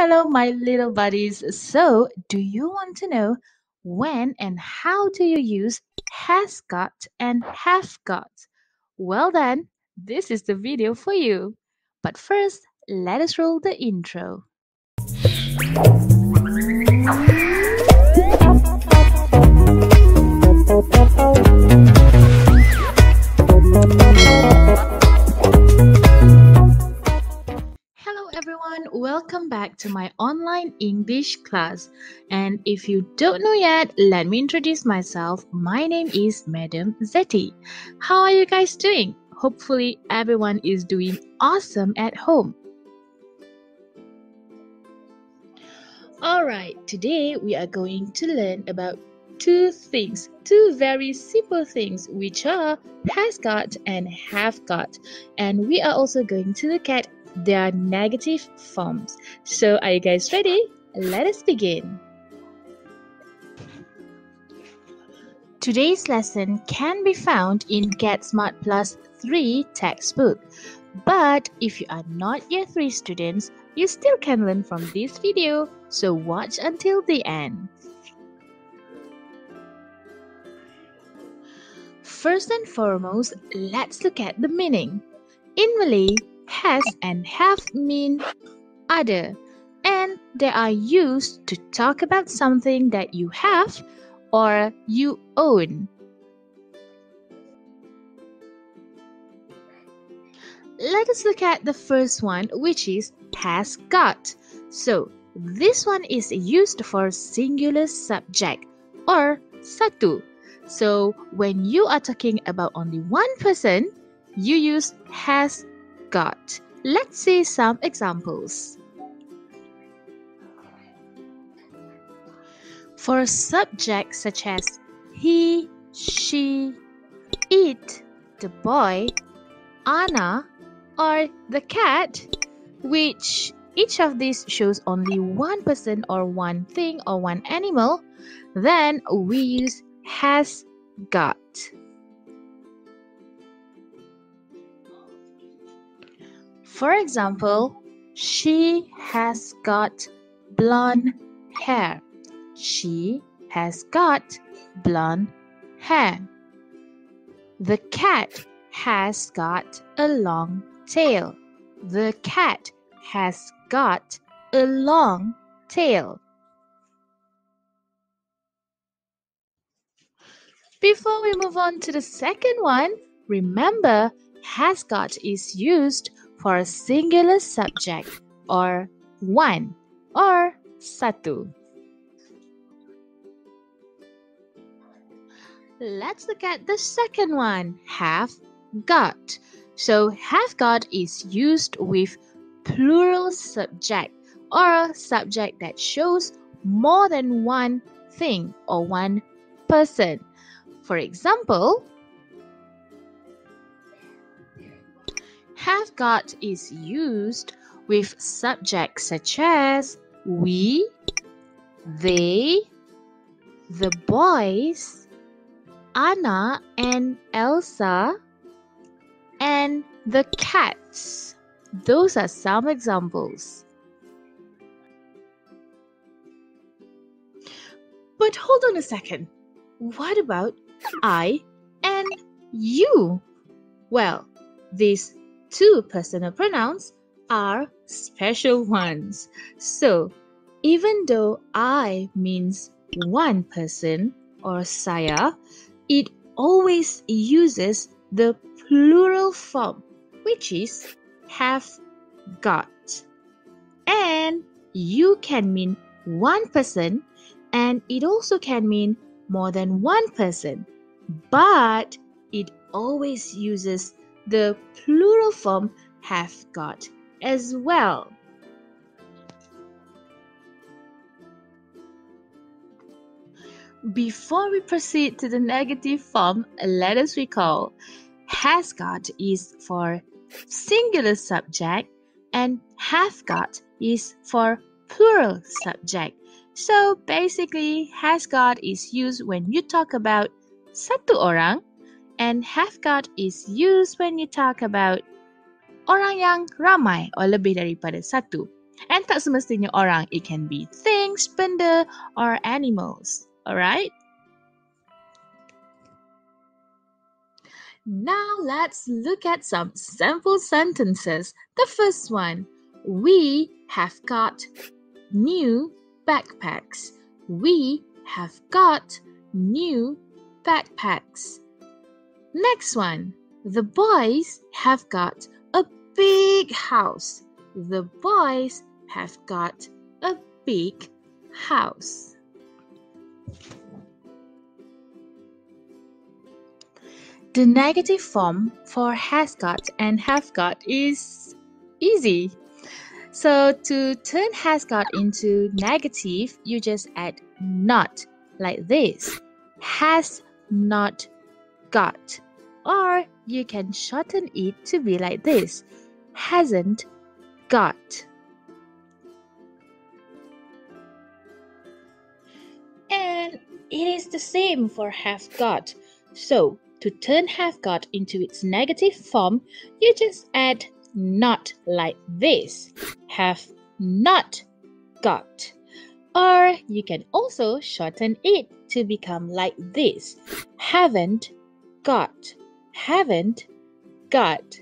Hello, my little buddies. So, do you want to know when and how do you use has got and have got? Well, then, this is the video for you. But first, let us roll the intro. Back to my online English class. And if you don't know yet, let me introduce myself. My name is Madam Zetty. How are you guys doing? Hopefully, everyone is doing awesome at home. Alright, today we are going to learn about two things, two very simple things, which are has got and have got. And we are also going to look at their negative forms. So, are you guys ready? Let us begin. Today's lesson can be found in Get Smart Plus 3 textbook. But if you are not year 3 students, you still can learn from this video. So watch until the end. First and foremost, let's look at the meaning. In Malay, has and have mean other, and they are used to talk about something that you have or you own. Let us look at the first one, which is has got. So, this one is used for singular subject or satu. So, when you are talking about only one person, you use has got. Let's see some examples. For subjects such as he, she, it, the boy, Anna, or the cat, which each of these shows only one person or one thing or one animal, then we use has got. For example, she has got blonde hair. She has got blonde hair. The cat has got a long tail. The cat has got a long tail. Before we move on to the second one, remember has got is used for a singular subject or one or satu. Let's look at the second one, have got. So have got is used with plural subject or a subject that shows more than one thing or one person. For example, have got is used with subjects such as we, they, the boys, Anna and Elsa, and the cats. Those are some examples. But hold on a second. What about I and you? Well, these two personal pronouns are special ones. So, even though I means one person or saya, it always uses the plural form, which is have got. And you can mean one person, and it also can mean more than one person, but it always uses the plural form have got as well. Before we proceed to the negative form, let us recall has got is for singular subject and have got is for plural subject. So basically, has got is used when you talk about satu orang and have got is used when you talk about orang yang ramai or lebih daripada satu. And tak semestinya orang. It can be things, benda, or animals. Alright? Now let's look at some sample sentences. The first one We have got new backpacks. We have got new backpacks. Next one The boys have got a big house. The boys have got a big house. The negative form for has got and have got is easy. So to turn has got into negative, you just add not like this. Has not got. Or you can shorten it to be like this. Hasn't got. And it is the same for have got. So to turn have got into its negative form, you just add not like this. Have not got. Or you can also shorten it to become like this. Haven't got. Haven't got.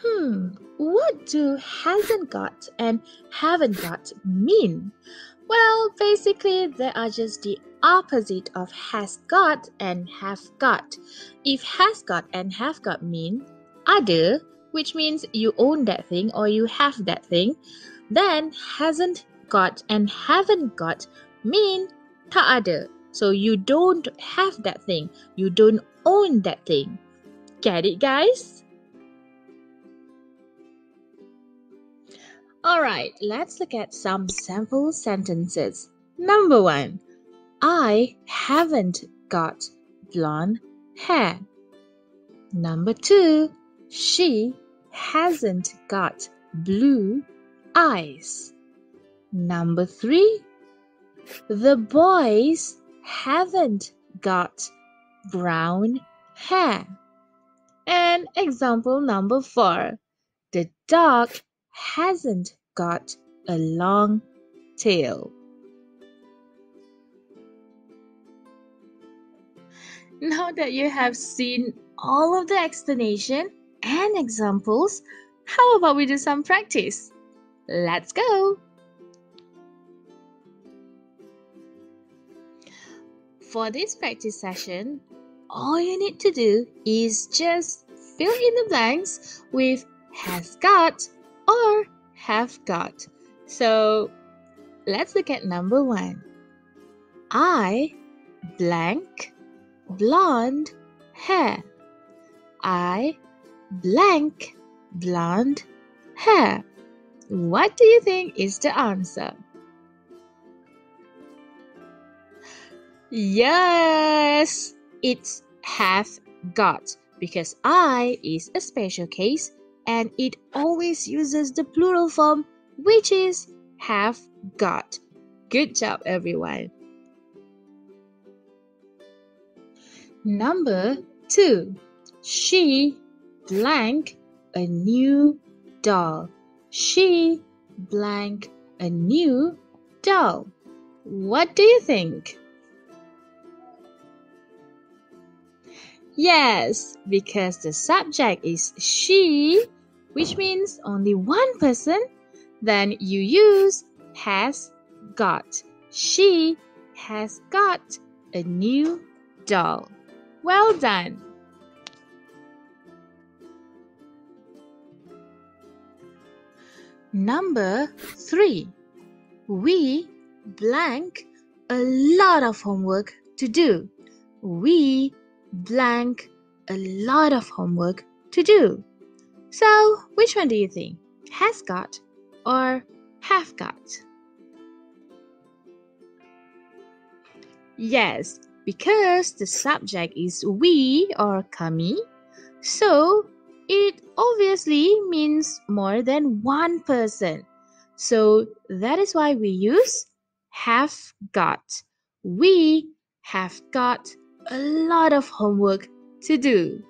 Hmm, what do hasn't got and haven't got mean? Well, basically, they are just the opposite of has got and have got. If has got and have got mean other, which means you own that thing or you have that thing, then hasn't got and haven't got mean tak ada. So you don't have that thing, you don't own that thing. Get it, guys? Alright, let's look at some sample sentences. Number one I haven't got blonde hair. Number two She hasn't got blue eyes. Number three The boys haven't got brown hair. And example number four The dog hasn't got a long tail. Now that you have seen all of the explanation and examples, how about we do some practice? Let's go! For this practice session, all you need to do is just fill in the blanks with has got or have got. So let's look at number one. I blank blonde hair. I blank blonde hair. What do you think is the answer? Yes, it's have got because I is a special case and it always uses the plural form, which is have got. Good job, everyone. Number two, she blank a new doll. She blank a new doll. What do you think? Yes, because the subject is she, which means only one person, then you use has got. She has got a new doll. Well done. Number three, we blank a lot of homework to do. We blank a lot of homework to do. So, which one do you think? Has got or have got? Yes, because the subject is we or kami, so it obviously means more than one person. So that is why we use have got. We have got a lot of homework to do.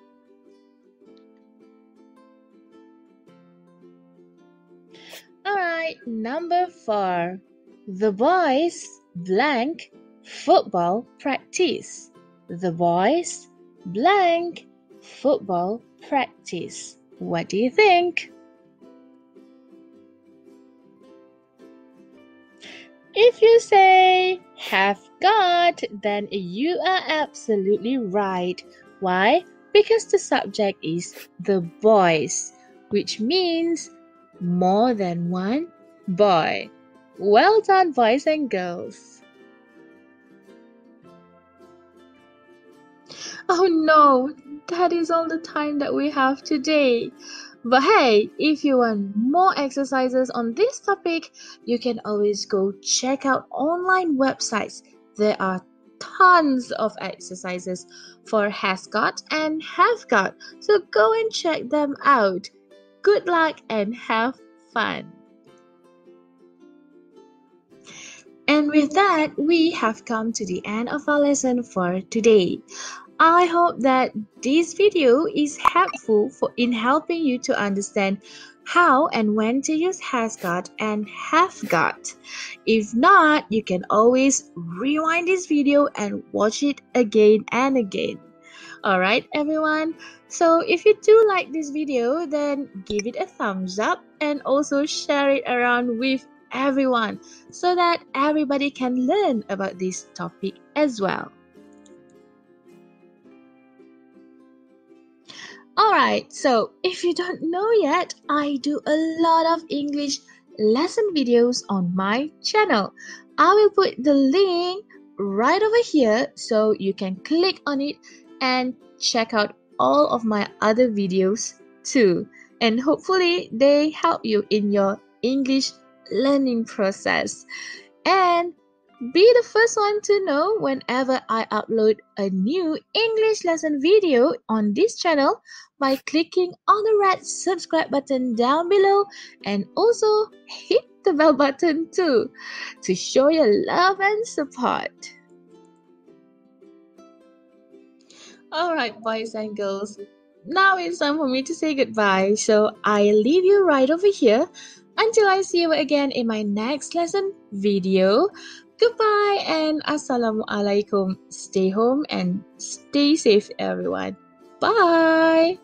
Alright, number four. The boys blank football practice. The boys blank football practice. What do you think? If you say have got, then you are absolutely right. Why? Because the subject is the boys, which means more than one boy. Well done, boys and girls. Oh no, that is all the time that we have today. But hey, if you want more exercises on this topic, you can always go check out online websites. There are tons of exercises for has got and have got. So go and check them out. Good luck and have fun. And with that, we have come to the end of our lesson for today. I hope that this video is helpful for in helping you to understand how and when to use has got and have got. If not, you can always rewind this video and watch it again and again. Alright everyone, so if you do like this video, then give it a thumbs up and also share it around with everyone so that everybody can learn about this topic as well. Alright, so if you don't know yet, I do a lot of English lesson videos on my channel. I will put the link right over here so you can click on it and check out all of my other videos too. And hopefully they help you in your English learning process. And be the first one to know whenever I upload a new English lesson video on this channel by clicking on the red subscribe button down below and also hit the bell button too to show your love and support. Alright, boys and girls, now it's time for me to say goodbye, so I leave you right over here until I see you again in my next lesson video. Goodbye and Assalamualaikum. Stay home and stay safe, everyone. Bye.